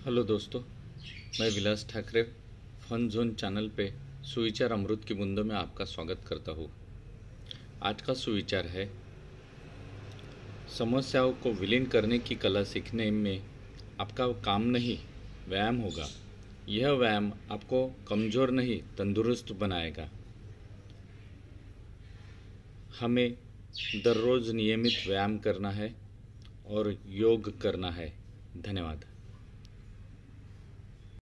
Hello दोस्तों, मैं Vilas Thackeray, fun zone channel पे सुविचार अमृत की बूंदों में आपका स्वागत करता हूँ। आज का सुविचार है, समस्याओं को विलीन करने की कला सीखने में आपका काम नहीं, व्यायाम होगा। यह व्यायाम आपको कमज़ोर नहीं, तंदुरुस्त बनाएगा। हमें दररोज़ नियमित व्यायाम करना है और योग करना है। धन्यवाद।